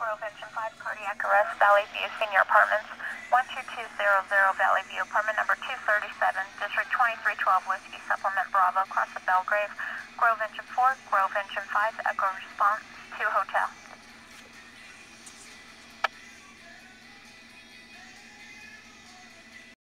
Grove Engine Five cardiac arrest, Valley View Senior Apartments, 12200 Valley View, apartment number 237, District 2312, Whiskey Supplement Bravo, across the Belgrave, Grove Engine 4, Grove Engine 5, Echo Response two Hotel.